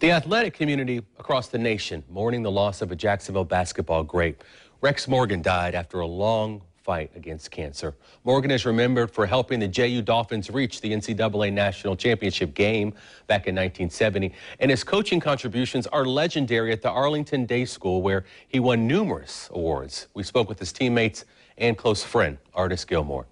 The athletic community across the nation mourning the loss of a Jacksonville basketball great. Rex Morgan died after a long fight against cancer. Morgan is remembered for helping the JU Dolphins reach the NCAA National Championship game back in 1970, and his coaching contributions are legendary at the Arlington Day School, where he won numerous awards. We spoke with his teammates and close friend, Artis Gilmore.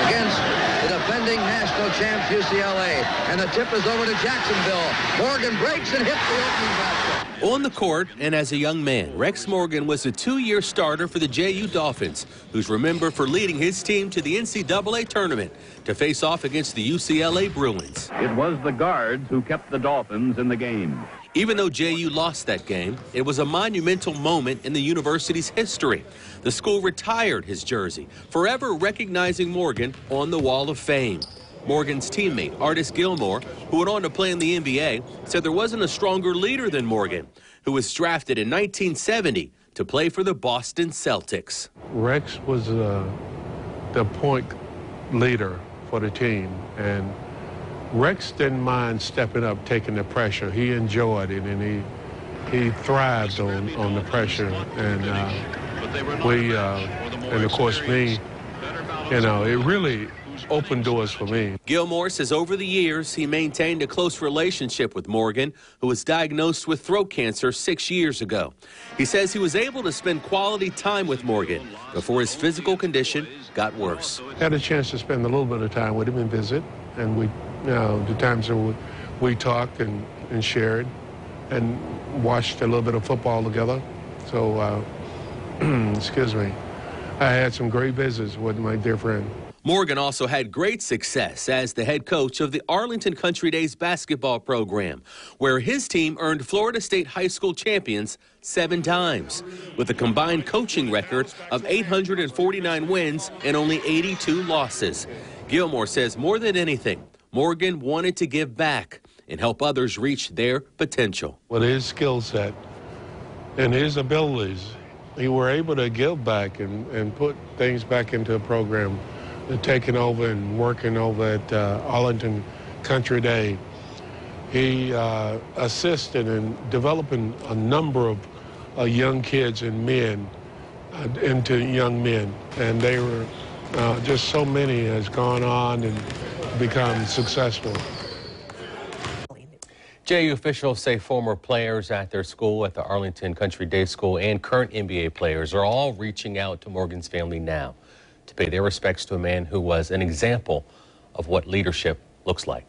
Against defending national champs UCLA. And the tip is over to Jacksonville. Morgan breaks and hits the opening basket. On the court and as a young man, Rex Morgan was a two-year starter for the JU Dolphins, who's remembered for leading his team to the NCAA tournament to face off against the UCLA Bruins. It was the guards who kept the Dolphins in the game. Even though JU lost that game, it was a monumental moment in the university's history. The school retired his jersey, forever recognizing Morgan on the Wall of Fame. Morgan's teammate, Artis Gilmore, who went on to play in the NBA, said there wasn't a stronger leader than Morgan, who was drafted in 1970 to play for the Boston Celtics. Rex was uh, the point leader for the team, and Rex didn't mind stepping up, taking the pressure. He enjoyed it, and he he thrived on, on the pressure. And uh, we, uh, and of course me, you know, it really opened doors for me. Gilmore says over the years he maintained a close relationship with Morgan, who was diagnosed with throat cancer six years ago. He says he was able to spend quality time with Morgan before his physical condition got worse. Had a chance to spend a little bit of time with him and visit, and we, you know, the times that we, we talked and, and shared and watched a little bit of football together. So, uh, excuse me, I had some great visits with my dear friend. Morgan also had great success as the head coach of the Arlington Country Days basketball program, where his team earned Florida State high school champions seven times, with a combined coaching record of 849 wins and only 82 losses. Gilmore says more than anything, Morgan wanted to give back and help others reach their potential. With his skill set and his abilities, he were able to give back and, and put things back into a program taking over and working over at uh, Arlington Country Day, he uh, assisted in developing a number of uh, young kids and men uh, into young men. And they were uh, just so many has gone on and become successful. JU officials say former players at their school at the Arlington Country Day School and current NBA players are all reaching out to Morgan's family now to pay their respects to a man who was an example of what leadership looks like.